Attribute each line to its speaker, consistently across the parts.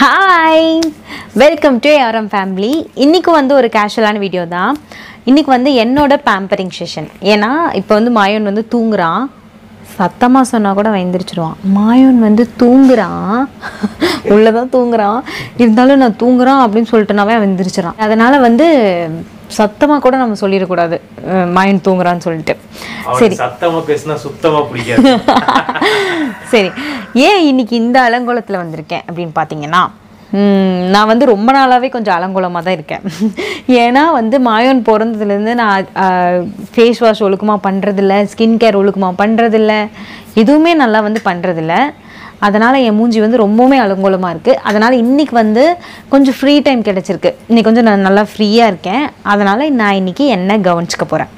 Speaker 1: Hi welcome to R M family இன்றைக்கி வந்து ஒரு கேஷுவலான வீடியோ தான். இன்றைக்கி வந்து என்னோட பேம்பரிங் செஷன் ஏன்னா இப்போ வந்து மாயோன் வந்து தூங்குறான். சத்தமாக சொன்னால் கூட வைந்திருச்சிருவான் மாயோன் வந்து தூங்குறான். உள்ளே தான் தூங்குறான். இருந்தாலும் நான் தூங்குறான் அப்படின்னு சொல்லிட்டுனாவே அவன் எந்திரிச்சிடான் அதனால் வந்து சத்தமாக கூட நம்ம சொல்லிடக்கூடாது. மாயோன் தூங்குறான்னு சொல்லிட்டு.
Speaker 2: அவனுக்கு சத்தமா பேசினா சுத்தமா பிடிக்காது.
Speaker 1: சரி. ஏன் இன்னைக்கு இந்த அலங்கோலத்தில் வந்திருக்கேன் அப்படின்னு பார்த்தீங்கன்னா நான் வந்து ரொம்ப நாளாகவே கொஞ்சம் அலங்கோலமாக தான் இருக்கேன். ஏன்னா வந்து மாயோன் பிறந்ததுலேருந்து நான் ஃபேஸ் வாஷ் ஒழுக்கமாக பண்ணுறதில்ல ஸ்கின் கேர் ஒழுக்கமாக பண்ணுறதில்ல எதுவுமே நல்லா வந்து பண்ணுறதில்ல அதனால் என் மூஞ்சி வந்து ரொம்பவுமே அலங்கோலமாக இருக்குது அதனால் இன்றைக்கி வந்து கொஞ்சம் ஃப்ரீ டைம் கிடச்சிருக்கு. இன்றைக்கி கொஞ்சம் நான் நல்லா ஃப்ரீயாக இருக்கேன். அதனால் நான் இன்றைக்கி என்ன கவனிச்சிக்க போகிறேன்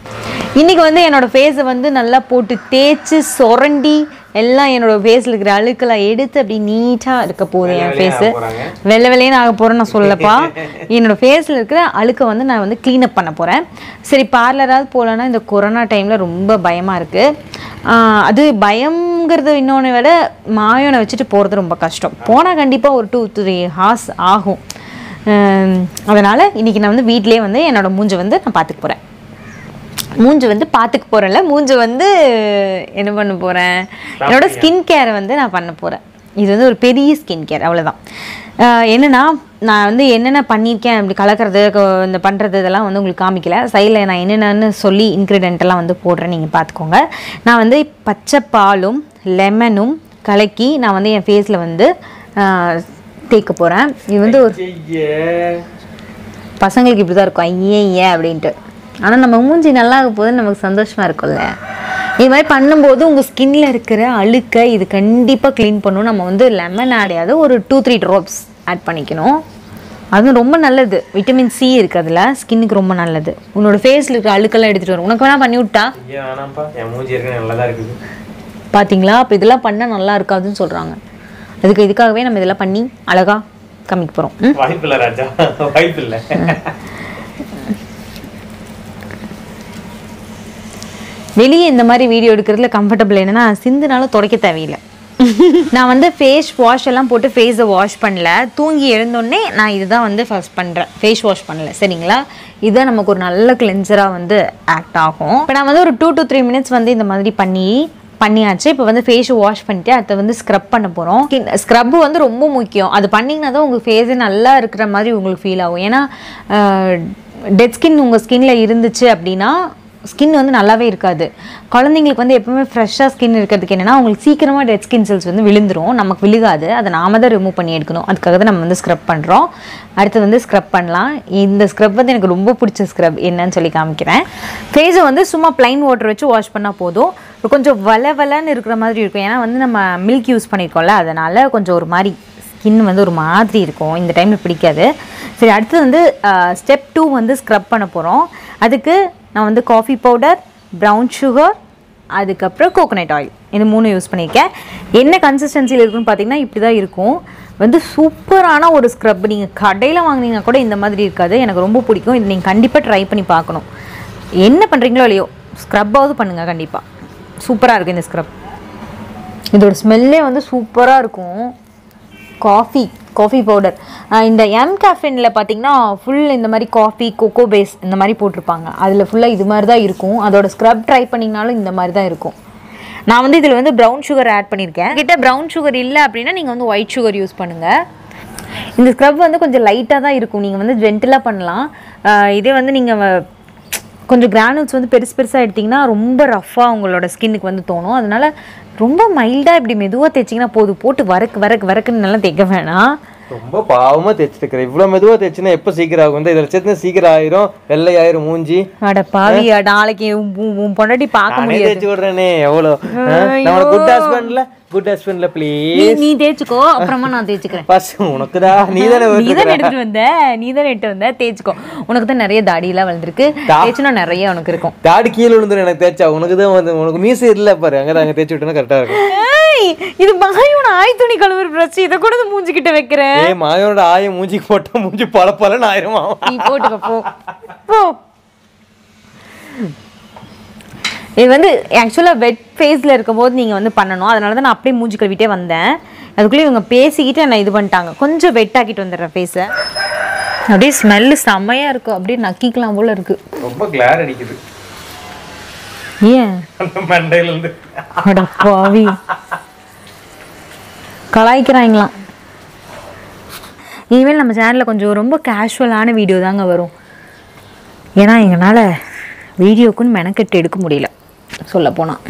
Speaker 1: இன்றைக்கி வந்து என்னோடய ஃபேஸை வந்து நல்லா போட்டு தேய்ச்சி சொரண்டி எல்லாம் என்னோட ஃபேஸில் இருக்கிற அழுக்கெல்லாம் எடுத்து அப்படி நீட்டாக இருக்க போகுது என் ஃபேஸு
Speaker 2: வெள்ளையா.
Speaker 1: வெள்ளை வெள்ளையன்னு ஆக போகிறேன்னு நான் சொல்லப்பா. என்னோட ஃபேஸில் இருக்கிற அழுக்கை வந்து நான் வந்து க்ளீன் அப் பண்ண போகிறேன் சரி பார்லராவது போகலன்னா இந்த கொரோனா டைமில் ரொம்ப பயமாக இருக்குது அது பயங்கிறது இன்னொன்று விட மாயோனை வச்சுட்டு போகிறது ரொம்ப கஷ்டம். போனால் கண்டிப்பாக ஒரு டூ த்ரீ ஹார்ஸ் ஆகும். அதனால் இன்றைக்கி நான் வந்து வீட்டிலே வந்து என்னோட மூஞ்சை வந்து நான் பார்த்துக்க போகிறேன் மூஞ்சு வந்து பார்த்துக்க போகிறேன்ல மூஞ்சு வந்து என்ன பண்ண போகிறேன் என்னோட ஸ்கின் கேரை வந்து நான் பண்ண போகிறேன் இது வந்து ஒரு பெரிய ஸ்கின் கேர் அவ்வளோதான் என்னென்னா நான் வந்து என்னென்ன பண்ணியிருக்கேன் அப்படி கலக்கிறது இந்த பண்ணுறது இதெல்லாம் வந்து உங்களுக்கு காமிக்கல. சைடில் நான் என்னென்னு சொல்லி எல்லாம் வந்து போடுறேன் நீங்கள் பார்த்துக்கோங்க நான் வந்து பச்சை பாலும் லெமனும் கலக்கி நான் வந்து என் ஃபேஸில் வந்து தேய்க்க போகிறேன் இது வந்து ஒரு. பசங்களுக்கு இப்படி தான் இருக்கும். ஐயே ஏன் அப்படின்ட்டு. ஆனால் நம்ம மூஞ்சி நல்லா இருக்க போது நமக்கு சந்தோஷமாக இருக்கும்ல? இது மாதிரி பண்ணும்போது உங்கள் ஸ்கின்ல இருக்கிற அழுக்கை இது கண்டிப்பாக க்ளீன் பண்ணணும் நம்ம வந்து லெமன் ஆடையாவது ஒரு டூ த்ரீ ட்ராப்ஸ் ஆட் பண்ணிக்கணும். அது ரொம்ப நல்லது. விட்டமின் சி இருக்குது அதில். ஸ்கின்னுக்கு ரொம்ப நல்லது. உன்னோட ஃபேஸில் இருக்கிற அழுக்கெல்லாம் எடுத்துகிட்டு வரும். உனக்கு வேணா பண்ணி விட்டா?
Speaker 2: இருக்க
Speaker 1: பார்த்தீங்களா அப்போ இதெல்லாம் பண்ணால் நல்லா இருக்காதுன்னு சொல்கிறாங்க அதுக்கு இதுக்காகவே நம்ம இதெல்லாம் பண்ணி அழகாக காமிக்க போகிறோம் ம்?
Speaker 2: வாய்ப்பில்லை ராஜா. வாய்ப்பில்லை
Speaker 1: வெளியே இந்த மாதிரி வீடியோ எடுக்கிறதுல கம்ஃபர்டபுள் என்னன்னா சிந்துனாலும் துடைக்க தேவையில்லை. நான் வந்து ஃபேஸ் வாஷ் எல்லாம் போட்டு ஃபேஸை வாஷ் பண்ணல. தூங்கி எழுந்தோடனே நான் இதுதான் வந்து ஃபர்ஸ்ட் பண்ணுறேன் ஃபேஸ் வாஷ் பண்ணல. சரிங்களா? இதுதான் நமக்கு ஒரு நல்ல கிளென்சராக வந்து ஆக்ட் ஆகும். இப்போ நான் வந்து ஒரு டூ டு த்ரீ மினிட்ஸ் வந்து இந்த மாதிரி பண்ணி பண்ணியாச்சு. இப்போ வந்து ஃபேஸ் வாஷ் பண்ணிட்டு அதை வந்து ஸ்க்ரப் பண்ண போகிறோம் ஸ்க்ரப் வந்து ரொம்ப முக்கியம். அது பண்ணிங்கன்னா தான் உங்கள் ஃபேஸே நல்லா இருக்கிற மாதிரி உங்களுக்கு ஃபீல் ஆகும். ஏன்னா டெட் ஸ்கின் உங்கள் ஸ்கின்ல இருந்துச்சு அப்படின்னா ஸ்கின் வந்து நல்லாவே இருக்காது. குழந்தைங்களுக்கு வந்து எப்பவுமே ஃப்ரெஷ்ஷாக ஸ்கின் இருக்கிறதுக்கு என்னென்னா அவங்களுக்கு சீக்கிரமாக டெட் ஸ்கின் செல்ஸ் வந்து விழுந்துரும். நமக்கு விழுகாது. அதை நாம தான் ரிமூவ் பண்ணி எடுக்கணும். அதுக்காக தான் நம்ம வந்து ஸ்க்ரப் பண்ணுறோம் அடுத்து வந்து ஸ்க்ரப் பண்ணலாம். இந்த ஸ்க்ரப் வந்து எனக்கு ரொம்ப பிடிச்ச ஸ்க்ரப் என்னன்னு சொல்லி காமிக்கிறேன். ஃபேஸை வந்து சும்மா ப்ளைன் வாட்டர் வச்சு வாஷ் பண்ணால் போதும். கொஞ்சம் வல வளன்னு இருக்கிற மாதிரி இருக்கும். ஏன்னா வந்து நம்ம மில்க் யூஸ் பண்ணியிருக்கோம்ல அதனால் கொஞ்சம் ஒரு மாதிரி ஸ்கின் வந்து ஒரு மாதிரி இருக்கும். இந்த டைமில் பிடிக்காது. சரி அடுத்து வந்து ஸ்டெப் டூ வந்து ஸ்க்ரப் பண்ண போகிறோம் அதுக்கு நான் வந்து காஃபி பவுடர் ப்ரௌன் சுகர் அதுக்கப்புறம் கோகோனட் ஆயில் இது மூணு யூஸ் பண்ணியிருக்கேன் என்ன கன்சிஸ்டன்சியில் இருக்குன்னு பார்த்தீங்கன்னா இப்படி தான் இருக்கும். வந்து சூப்பரான ஒரு ஸ்க்ரப் நீங்கள் கடையில் வாங்குனீங்கன்னா கூட இந்த மாதிரி இருக்காது. எனக்கு ரொம்ப பிடிக்கும். இது நீங்கள் கண்டிப்பாக ட்ரை பண்ணி பார்க்கணும். என்ன பண்ணுறீங்களோ இல்லையோ ஸ்க்ரப்பாவது பண்ணுங்கள் கண்டிப்பாக சூப்பராக இருக்குது இந்த ஸ்க்ரப் இதோட ஸ்மெல்லே வந்து சூப்பராக இருக்கும். காஃபி காஃபி பவுடர் இந்த எம் கேஃபினில் பார்த்தீங்கன்னா ஃபுல் இந்த மாதிரி காஃபி கொக்கோ பேஸ் இந்த மாதிரி போட்டிருப்பாங்க. அதில் ஃபுல்லாக இது மாதிரி தான் இருக்கும். அதோட ஸ்க்ரப் ட்ரை பண்ணிங்கனாலும் இந்த மாதிரி தான் இருக்கும். நான் வந்து இதில் வந்து ப்ரௌன் சுகர் ஆட் பண்ணியிருக்கேன் கிட்ட ப்ரௌன் சுகர் இல்லை அப்படின்னா நீங்கள் வந்து ஒயிட் சுகர் யூஸ் பண்ணுங்கள் இந்த ஸ்க்ரப் வந்து கொஞ்சம் லைட்டாக தான் இருக்கும். நீங்கள் வந்து ஜென்டிலாக பண்ணலாம். இதே வந்து நீங்கள் கொஞ்சம் கிரானுல்ஸ் வந்து பெருசு பெருசாக எடுத்திங்கன்னா ரொம்ப ரஃப்பாக உங்களோட ஸ்கின்னுக்கு வந்து தோணும். அதனால ரொம்ப மைல்டாக இப்படி மெதுவாக தேய்ச்சிங்கன்னா போதும். போட்டு வரக்கு வரக்கு வரக்குன்னு நல்லா தைக்க வேணாம்.
Speaker 3: ரொம்ப பாவமா தேய்ச்சிட்டு இருக்கிறேன். இவ்வளவு மெதுவா தேய்ச்சினா எப்ப சீக்கிரம் ஆகும்? இதில் சேர்த்து சீக்கிரம் ஆயிரும். வெள்ளை ஆயிரும் மூஞ்சி.
Speaker 1: அட பாவியா நாளைக்கு உன் பொண்டாட்டி பார்க்க முடியாது.
Speaker 3: தேய்ச்சி விடுறேனே எவ்வளோ? நம்மளோட குட் ஹஸ்பண்ட்ல குட் ஹஸ்பண்ட்ல ப்ளீஸ்
Speaker 1: நீ தேய்ச்சிக்கோ அப்புறமா நான் தேய்ச்சிக்கிறேன்.
Speaker 3: ஃபர்ஸ்ட் உனக்குதா? நீ தானே
Speaker 1: நீ தான் எடுத்துட்டு வந்த? நீ தான் எடுத்து வந்த? தேய்ச்சிக்கோ. உனக்கு தான் நிறைய தாடியெல்லாம் வளர்ந்துருக்கு. தேய்ச்சினா நிறைய உனக்கு இருக்கும்.
Speaker 3: தாடி கீழே விழுந்துரும் எனக்கு தேய்ச்சா. உனக்கு தான் வந்து உனக்கு மீசை இல்ல பாரு. அங்கே அங்கே தேய்ச்சி விட்டோன்னா கரெக்டா இருக்கும்.
Speaker 1: ஏய், இது பாயோட ஆய் துணி கழுவுற பிரச்சனை இதை கூட மூஞ்சிக்கிட்ட வைக்கிறேன்
Speaker 3: ஏய் மாயோட ஆயம் மூஞ்சிக்கு போட்டா மூஞ்சி பல பலன்னு ஆயிரும் மாமா.
Speaker 1: நீ போட்டுக்க போ. போ. இது வந்து ஆக்சுவலாக வெட் ஃபேஸில் இருக்கும்போது நீங்கள் வந்து பண்ணணும். அதனால தான் நான் அப்படியே மூஞ்சி கழுவிட்டே வந்தேன். அதுக்குள்ளே இவங்க பேசிக்கிட்டு என்னை இது பண்ணிட்டாங்க. கொஞ்சம் வெட்டாக்கிட்டு வந்துடுறேன் ஃபேஸை அப்படியே ஸ்மெல்லு செம்மையாக இருக்கும். அப்படியே நக்கிக்கலாம் போல இருக்கு.
Speaker 2: ரொம்ப கிளார் அடிக்குது.
Speaker 1: ஏன்?
Speaker 2: அந்த மண்டையில இருந்து.
Speaker 1: அட பாவி கலாய்க்கிறாங்களாம் இனிமேல் நம்ம சேனலில் கொஞ்சம் ரொம்ப கேஷுவலான வீடியோ தாங்க வரும். ஏன்னா எங்களால் வீடியோக்குன்னு மெனக்கெட்டு எடுக்க முடியல சொல்ல போனால்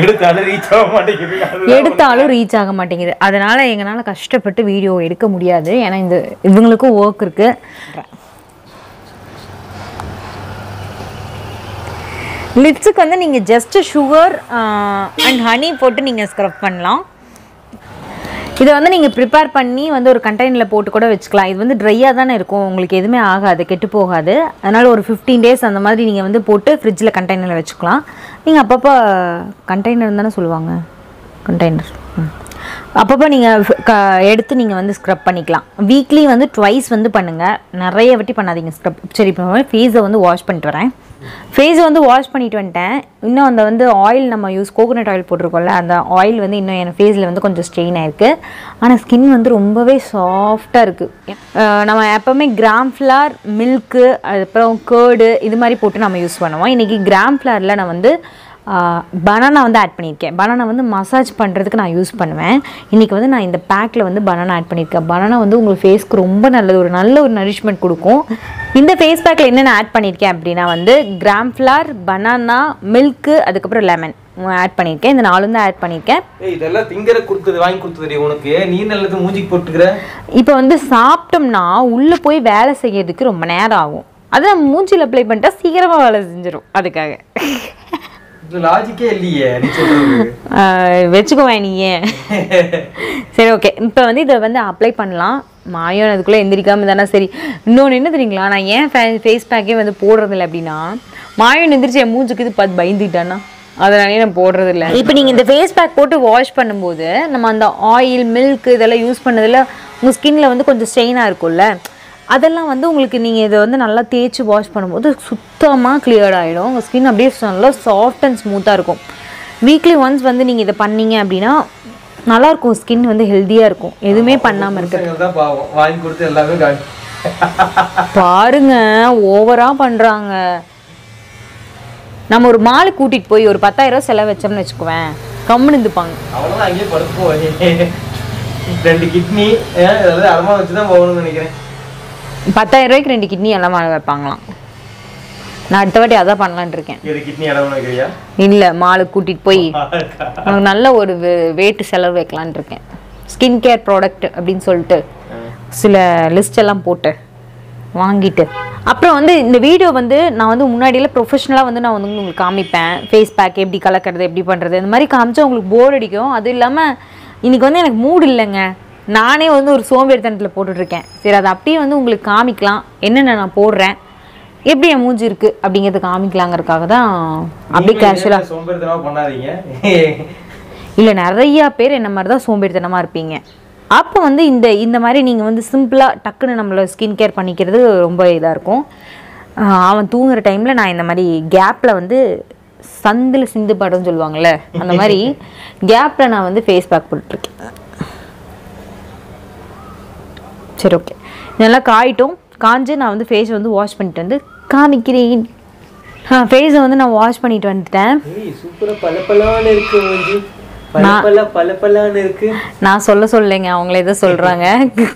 Speaker 2: எடுத்தாலும் ரீச் ஆக மாட்டேங்குது. அதுதான்
Speaker 1: எடுத்தாலும் ரீச் ஆக மாட்டேங்குது. அதனால் எங்களால் கஷ்டப்பட்டு வீடியோ எடுக்க முடியாது. ஏன்னா இந்த இவங்களுக்கும் ஒர்க் இருக்குது லிப்ஸுக்கு வந்து நீங்கள் ஜஸ்ட் சுகர் அண்ட் ஹனி போட்டு நீங்கள் ஸ்க்ரப் பண்ணலாம். இதை வந்து நீங்கள் ப்ரிப்பேர் பண்ணி வந்து ஒரு கண்டெய்னரில் போட்டு கூட வச்சுக்கலாம். இது வந்து ட்ரையாக தானே இருக்கும். உங்களுக்கு எதுவுமே ஆகாது கெட்டு போகாது. அதனால் ஒரு ஃபிஃப்டீன் டேஸ் அந்த மாதிரி நீங்கள் வந்து போட்டு ஃப்ரிட்ஜில் கண்டெய்னரில் வச்சுக்கலாம். நீங்கள் அப்பப்போ கண்டெய்னர் தானே சொல்லுவாங்க. கண்டெய்னர் அப்பப்போ நீங்கள் க எடுத்து நீங்கள் வந்து ஸ்க்ரப் பண்ணிக்கலாம். வீக்லி வந்து ட்வைஸ் வந்து பண்ணுங்கள் நிறைய வாட்டி பண்ணாதீங்க. ஸ்க்ரப் சரி இப்போ ஃபேஸை வந்து வாஷ் பண்ணிட்டு வரேன். ஃபேஸை வந்து வாஷ் பண்ணிட்டு வந்துட்டேன். இன்னும் அந்த வந்து ஆயில் நம்ம யூஸ் கோகோனட் ஆயில் போட்டிருக்கோம்ல அந்த ஆயில் வந்து இன்னும் என் ஃபேஸில் வந்து கொஞ்சம் ஸ்ட்ரெயின் ஆயிருக்கு. ஆனால் ஸ்கின் வந்து ரொம்பவே சாஃப்டாக இருக்குது நம்ம எப்போவுமே கிராம் ஃப்ளார் மில்க்கு அதுக்கப்புறம் கேர்டு இது மாதிரி போட்டு நம்ம யூஸ் பண்ணுவோம். இன்றைக்கி கிராம் ஃப்ளாரில் நான் வந்து பனானா வந்து ஆட் பண்ணியிருக்கேன். பனானா வந்து மசாஜ் பண்ணுறதுக்கு நான் யூஸ் பண்ணுவேன். இன்றைக்கி வந்து நான் இந்த பேக்கில் வந்து பனானா ஆட் பண்ணியிருக்கேன். பனானா வந்து உங்கள் ஃபேஸ்க்கு ரொம்ப நல்லது. ஒரு நல்ல ஒரு நரிஷ்மெண்ட் கொடுக்கும். இந்த ஃபேஸ் பேக்கில் என்னென்ன ஆட் பண்ணியிருக்கேன் அப்படின்னா வந்து கிராம் ஃப்ளார் பனானா மில்க்கு அதுக்கப்புறம் லெமன் ஆட் பண்ணியிருக்கேன். இந்த நாலு தான் ஆட் பண்ணியிருக்கேன்.
Speaker 3: இதெல்லாம் திங்கற கொடுத்தது வாங்கி கொடுத்தது உனக்கு. நீ நல்லது மூஞ்சிக்கு போட்டுக்கிற?
Speaker 1: இப்போ வந்து சாப்பிட்டோம்னா உள்ளே போய் வேலை செய்யறதுக்கு ரொம்ப நேரம் ஆகும். அதை மூஞ்சில் அப்ளை பண்ணிட்டா சீக்கிரமாக வேலை செஞ்சிடும் அதுக்காக.
Speaker 3: லாஜிக்கே இல்லையே நீ சொல்றது.
Speaker 1: ஆஹ் வச்சுக்குவேன் நீ ஏன்? சரி ஓகே இப்போ வந்து இதை வந்து அப்ளை பண்ணலாம். மாயம் அதுக்குள்ளே எந்திரிக்காம தானே சரி. இன்னொன்று என்ன தெரியுங்களா? நான் ஏன் ஃபேஸ் பேக்கே வந்து போடுறதில்ல அப்படின்னா மாயம் எந்திரிச்சு என் மூஞ்சுக்கு இது பார்த்து பயந்துட்டானா அதனாலே நான் போடுறதில்ல. இப்போ நீங்கள் இந்த ஃபேஸ் பேக் போட்டு வாஷ் பண்ணும்போது நம்ம அந்த ஆயில் மில்க் இதெல்லாம் யூஸ் பண்ணதில் உங்கள் ஸ்கின்ல வந்து கொஞ்சம் ஸ்ட்ரெயினாக இருக்கும்ல. அதெல்லாம் வந்து உங்களுக்கு நீங்கள் இதை வந்து நல்லா தேய்ச்சி வாஷ் பண்ணும்போது சுத்தமாக கிளியர் ஆகிடும் உங்கள் ஸ்கின் அப்படியே நல்லா சாஃப்ட் அண்ட் ஸ்மூத்தாக இருக்கும். வீக்லி ஒன்ஸ் வந்து நீங்கள் இதை பண்ணீங்க அப்படின்னா நல்லாயிருக்கும் ஸ்கின் வந்து ஹெல்த்தியாக இருக்கும். எதுவுமே பண்ணாமல் இருக்கு பாருங்க ஓவராக பண்ணுறாங்க நம்ம ஒரு மாலுக்கு கூட்டிகிட்டு போய் ஒரு பத்தாயிரம் செலவு வச்சோம்னு வச்சுக்குவேன். கம்முன்னு இருந்துப்பாங்க.
Speaker 3: அவ்வளோதான் அங்கேயே படுத்து ரெண்டு கிட்னி அடமா வச்சு தான் போகணும்னு நினைக்கிறேன்.
Speaker 1: பத்தாயிரம் ரூபாய்க்கு ரெண்டு கிட்னி எல்லாம் வாங்க வைப்பாங்களாம். நான் அடுத்த வாட்டி அதான் பண்ணலான்னு இருக்கேன். இல்லை மாலுக்கு கூட்டிகிட்டு போய் நல்ல ஒரு வேட்டு செலவு வைக்கலான்னு இருக்கேன். ஸ்கின் கேர் ப்ராடக்ட் அப்படின்னு சொல்லிட்டு சில லிஸ்ட் எல்லாம் போட்டு வாங்கிட்டு. அப்புறம் வந்து இந்த வீடியோ வந்து நான் வந்து முன்னாடியெல்லாம் ப்ரொஃபஷனலாக வந்து நான் வந்து உங்களுக்கு காமிப்பேன். ஃபேஸ் பேக் எப்படி கலக்கிறது எப்படி பண்ணுறது இந்த மாதிரி காமிச்சா உங்களுக்கு போர் அடிக்கும். அது இல்லாமல் இன்னைக்கு வந்து எனக்கு மூடு இல்லைங்க. நானே வந்து ஒரு சோம்பேறித்தனத்தில் போட்டுட்ருக்கேன். சரி அதை அப்படியே வந்து உங்களுக்கு காமிக்கலாம். என்னென்ன நான் போடுறேன்? எப்படி என் மூஞ்சி இருக்குது அப்படிங்கிறத காமிக்கலாங்கிறதுக்காக தான் அப்படி கேஷுவலாக
Speaker 3: பண்ணாதீங்க?
Speaker 1: இல்லை நிறையா பேர் என்ன மாதிரி தான் சோம்பேறித்தனமாக இருப்பீங்க. அப்போ வந்து இந்த இந்த மாதிரி நீங்கள் வந்து சிம்பிளாக டக்குன்னு நம்மள ஸ்கின் கேர் பண்ணிக்கிறது ரொம்ப இதாக இருக்கும். அவன் தூங்குற டைமில் நான் இந்த மாதிரி கேப்பில் வந்து சந்தில் சிந்து படம்னு சொல்லுவாங்கள்ல அந்த மாதிரி கேப்பில் நான் வந்து ஃபேஸ் பேக் போட்டுருக்கேன் சரி ஓகே இதெல்லாம் காயிட்டும். காஞ்சு நான் வந்து ஃபேஸ் வந்து வாஷ் பண்ணிட்டு வந்து காமிக்கிறேன். ஃபேஸை வந்து நான் வாஷ் பண்ணிட்டு வந்துட்டேன்.
Speaker 3: ஏய் சூப்பரா பல இருக்கு
Speaker 1: நான் சொல்ல சொல்லலைங்க அவங்களே தான் சொல்கிறாங்க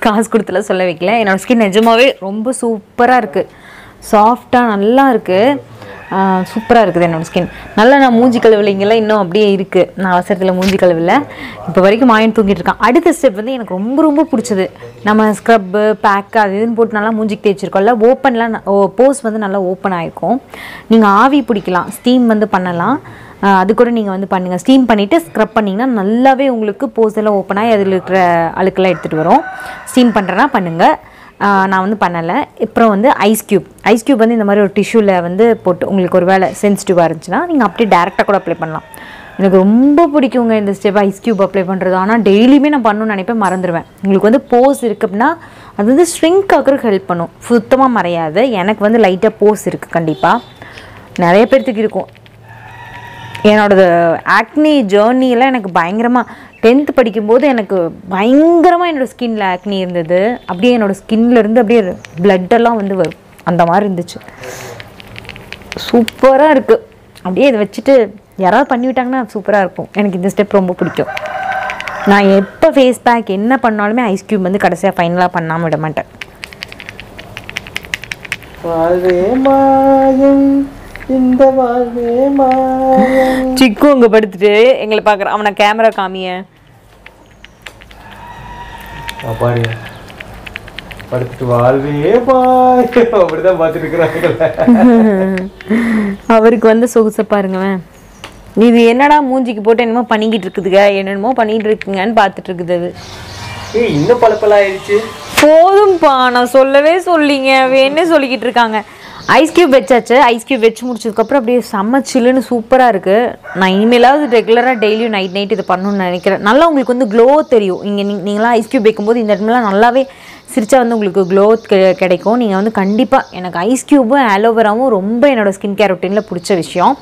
Speaker 1: காசு கொடுத்துலாம் சொல்ல வைக்கல. என்னோட ஸ்கின் நிஜமாவே ரொம்ப சூப்பராக இருக்குது சாஃப்டாக நல்லா இருக்குது சூப்பராக இருக்குது என்னோட ஸ்கின் நல்லா நான் மூஞ்சி கழுவிலிங்கெல்லாம் இன்னும் அப்படியே இருக்குது நான் அவசரத்தில் மூஞ்சி கழுவில. இப்போ வரைக்கும் மாயன் தூங்கிட்டு இருக்கான். அடுத்த ஸ்டெப் வந்து எனக்கு ரொம்ப ரொம்ப பிடிச்சது. நம்ம ஸ்க்ரப்பு பேக் அது இதுன்னு போட்டு நல்லா மூஞ்சிக்கு தேய்ச்சிருக்கோம்ல ஓப்பன்லாம் ஓ போஸ் வந்து நல்லா ஓப்பன் ஆகிருக்கும் நீங்கள் ஆவி பிடிக்கலாம். ஸ்டீம் வந்து பண்ணலாம். அது கூட நீங்கள் வந்து பண்ணுங்கள் ஸ்டீம் பண்ணிவிட்டு ஸ்க்ரப் பண்ணிங்கன்னா நல்லாவே உங்களுக்கு போஸ் எல்லாம் ஓப்பன் ஆகி அதில் இருக்கிற அழுக்கெல்லாம் எடுத்துகிட்டு வரும். ஸ்டீம் பண்ணுறேன்னா பண்ணுங்கள் நான் வந்து பண்ணலை. அப்புறம் வந்து ஐஸ் க்யூப் ஐஸ் க்யூப் வந்து இந்த மாதிரி ஒரு டிஷ்யூவில் வந்து போட்டு உங்களுக்கு ஒரு வேலை சென்சிட்டிவாக இருந்துச்சுன்னா நீங்கள் அப்படியே டேரெக்டாக கூட அப்ளை பண்ணலாம். எனக்கு ரொம்ப பிடிக்குங்க இந்த ஸ்டெப் ஐஸ் க்யூப் அப்ளை பண்ணுறது ஆனால் டெய்லியுமே நான் பண்ணணும்னு நினைப்பேன் மறந்துடுவேன் உங்களுக்கு வந்து போஸ் இருக்குது அப்படின்னா அது வந்து ஸ்ட்ரிங்க் ஆகிறதுக்கு ஹெல்ப் பண்ணும். சுத்தமாக மறையாது. எனக்கு வந்து லைட்டாக போஸ் இருக்குது கண்டிப்பாக நிறைய பேர்த்துக்கு இருக்கும். என்னோடது ஆக்னி ஜேர்னியில் எனக்கு பயங்கரமாக டென்த்து படிக்கும்போது எனக்கு பயங்கரமாக என்னோடய ஸ்கின்ல ஆக்னி இருந்தது. அப்படியே என்னோடய ஸ்கின்லேருந்து அப்படியே ப்ளட்டெல்லாம் வந்து வரும். அந்த மாதிரி இருந்துச்சு. சூப்பராக இருக்குது அப்படியே இதை வச்சுட்டு யாராவது பண்ணிவிட்டாங்கன்னா சூப்பராக இருக்கும். எனக்கு இந்த ஸ்டெப் ரொம்ப பிடிக்கும். நான் எப்போ ஃபேஸ் பேக் என்ன பண்ணாலுமே ஐஸ் க்யூப் வந்து கடைசியாக ஃபைனலாக பண்ணாமல் விட மாட்டேன்.
Speaker 3: இந்த வாழ்வே
Speaker 1: சிக்கு அங்கே படுத்துட்டு எங்களை பார்க்குறான் அவனை கேமரா காமிய.
Speaker 3: பாரு. படுத்துட்டு வாழ்வே மாயம் அப்படிதான் பார்த்துட்டு இருக்கிறாங்க
Speaker 1: அவருக்கு வந்து சொகுசை பாருங்களேன். இது என்னடா மூஞ்சிக்கு போட்டு என்னமோ பண்ணிக்கிட்டு இருக்குதுங்க என்னென்னமோ பண்ணிட்டு இருக்குங்கன்னு பார்த்துட்டு இருக்குது அது.
Speaker 3: ஏய் இன்னும் பளபள ஆயிடுச்சு.
Speaker 1: போதும்பா நான் சொல்லவே சொல்லிங்க வேணே சொல்லிக்கிட்டு இருக்காங்க? ஐஸ் கியூப் வச்சாச்சு. ஐஸ் கியூப் வச்சு முடிச்சதுக்கப்புறம் அப்படியே செம்ம சில்லுன்னு சூப்பராக இருக்குது நான் இனிமேலாவது ரெகுலராக டெய்லியும் நைட் நைட் இது பண்ணணும்னு நினைக்கிறேன். நல்லா உங்களுக்கு வந்து க்ளோ தெரியும். இங்கே நீ நீங்களாம் ஐஸ் கியூப் வைக்கும்போது இந்த இடத்துலலாம் நல்லாவே சிரிச்சா வந்து உங்களுக்கு க்ளோ கிடைக்கும். நீங்கள் வந்து கண்டிப்பாக எனக்கு ஐஸ் கியூபும் ஆலோவேராவும் ரொம்ப என்னோட ஸ்கின் கேர் ரொட்டீனில் பிடிச்ச விஷயம்.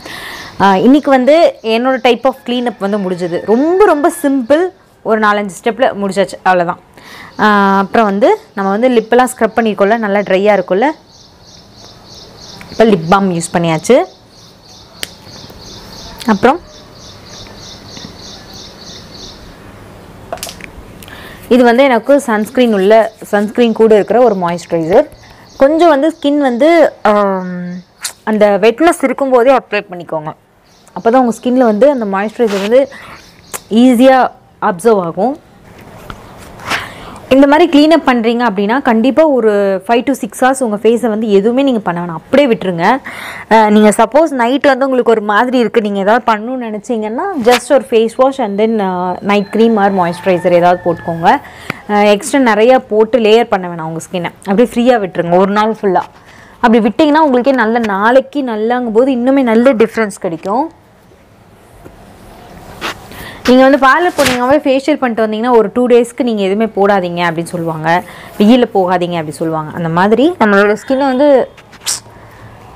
Speaker 1: இன்றைக்கி வந்து என்னோடய டைப் ஆஃப் க்ளீனப் வந்து முடிஞ்சது. ரொம்ப ரொம்ப சிம்பிள் ஒரு நாலஞ்சு ஸ்டெப்பில் முடிச்சாச்சு. அவ்வளோதான் அப்புறம் வந்து நம்ம வந்து லிப்பெல்லாம் ஸ்க்ரப் பண்ணியிருக்கோம்ல நல்லா ட்ரையாக இருக்கும்ல. இப்போ லிப் பாம் யூஸ் பண்ணியாச்சு. அப்புறம் இது வந்து எனக்கு சன்ஸ்க்ரீன் உள்ள சன்ஸ்க்ரீன் கூட இருக்கிற ஒரு மாய்ஸ்சரைசர் கொஞ்சம் வந்து ஸ்கின் வந்து அந்த வெட்னஸ் இருக்கும்போதே அப்ளை பண்ணிக்கோங்க. அப்போ தான் உங்கள் ஸ்கின்னில் வந்து அந்த மாய்ஸ்சரைசர் வந்து ஈஸியாக அப்சர்வ் ஆகும். இந்த மாதிரி க்ளீனப் பண்ணுறீங்க அப்படின்னா கண்டிப்பாக ஒரு ஃபைவ் டு சிக்ஸ் ஹவர்ஸ் உங்கள் ஃபேஸை வந்து எதுவுமே நீங்கள் பண்ண வேணாம். அப்படியே விட்டுருங்க. நீங்கள் சப்போஸ் நைட் வந்து உங்களுக்கு ஒரு மாதிரி இருக்குது நீங்கள் ஏதாவது பண்ணணும்னு நினச்சிங்கன்னா ஜஸ்ட் ஒரு face wash and then night cream or moisturiser ஏதாவது போட்டுக்கோங்க. எக்ஸ்ட்ரா நிறையா போட்டு லேயர் பண்ண வேணாம் உங்கள் ஸ்கின்னை அப்படியே ஃப்ரீயாக விட்டுருங்க ஒரு நாள் ஃபுல்லாக அப்படி விட்டிங்கன்னா உங்களுக்கே நல்ல நாளைக்கு நல்லாங்கும் போது இன்னுமே நல்ல டிஃப்ரென்ஸ் கிடைக்கும். நீங்கள் வந்து பார்லர் போனீங்கன்னாவே ஃபேஷியல் பண்ணிட்டு வந்தீங்கன்னா ஒரு டூ டேஸ்க்கு நீங்கள் எதுவுமே போடாதீங்க அப்படின்னு சொல்லுவாங்க. வெயிலில் போகாதீங்க அப்படி சொல்லுவாங்க. அந்த மாதிரி நம்மளோட ஸ்கின்னை வந்து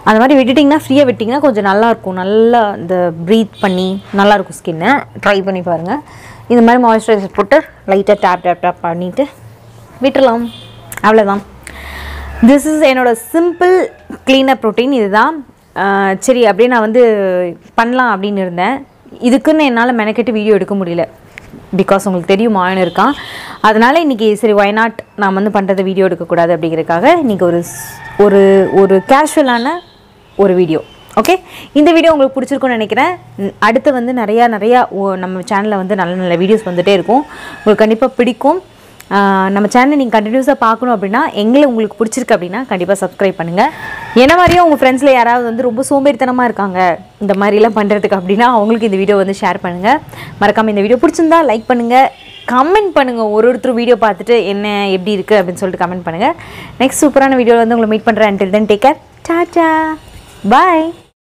Speaker 1: அந்த மாதிரி விட்டுட்டிங்கன்னா ஃப்ரீயாக விட்டிங்கன்னா கொஞ்சம் நல்லாயிருக்கும் நல்லா இந்த ப்ரீத் பண்ணி நல்லாயிருக்கும் ஸ்கின்னை ட்ரை பண்ணி பாருங்கள் இந்த மாதிரி மாய்ஸ்சரைசர் போட்டு லைட்டாக டேப் டேப் டேப் பண்ணிவிட்டு விட்டுறலாம். அவ்வளோதான் திஸ் இஸ் என்னோட சிம்பிள் க்ளீனர் ப்ரோட்டீன் இதுதான். சரி அப்படியே நான் வந்து பண்ணலாம் அப்படின்னு இருந்தேன். இதுக்குன்னு என்னால் மெனக்கெட்டு வீடியோ எடுக்க முடியல. பிகாஸ் உங்களுக்கு தெரியும் மாயன் இருக்கான். அதனால் இன்றைக்கி சரி ஒய்நாட் நான் வந்து பண்ணுறதை வீடியோ எடுக்கக்கூடாது அப்படிங்கிறதுக்காக இன்றைக்கி ஒரு ஒரு ஒரு கேஷுவலான ஒரு வீடியோ ஓகே இந்த வீடியோ உங்களுக்கு பிடிச்சிருக்கும்னு நினைக்கிறேன். அடுத்து வந்து நிறையா நிறையா ஓ- நம்ம சேனலில் வந்து நல்ல நல்ல வீடியோஸ் வந்துகிட்டே இருக்கும். உங்களுக்கு கண்டிப்பாக பிடிக்கும். நம்ம சேனலை நீங்கள் கண்டினியூஸாக பார்க்கணும் அப்படின்னா எங்களை உங்களுக்கு பிடிச்சிருக்கு அப்படின்னா கண்டிப்பாக சப்ஸ்கிரைப் பண்ணுங்கள் என்ன மாதிரியும் உங்கள் ஃப்ரெண்ட்ஸில் யாராவது வந்து ரொம்ப சோம்பேறித்தனமாக இருக்காங்க இந்த மாதிரிலாம் பண்ணுறதுக்கு அப்படின்னா அவங்களுக்கு இந்த வீடியோ வந்து ஷேர் பண்ணுங்கள் மறக்காமல் இந்த வீடியோ பிடிச்சிருந்தா லைக் பண்ணுங்கள் கமெண்ட் பண்ணுங்கள் ஒரு ஒருத்தர் வீடியோ பார்த்துட்டு என்ன எப்படி இருக்குது அப்படின்னு சொல்லிட்டு கமெண்ட் பண்ணுங்கள் நெக்ஸ்ட் சூப்பரான வீடியோவில் வந்து உங்களை மீட் பண்ணுறேன் அண்டில் தென் டேக் கேர் டாட்டா பாய்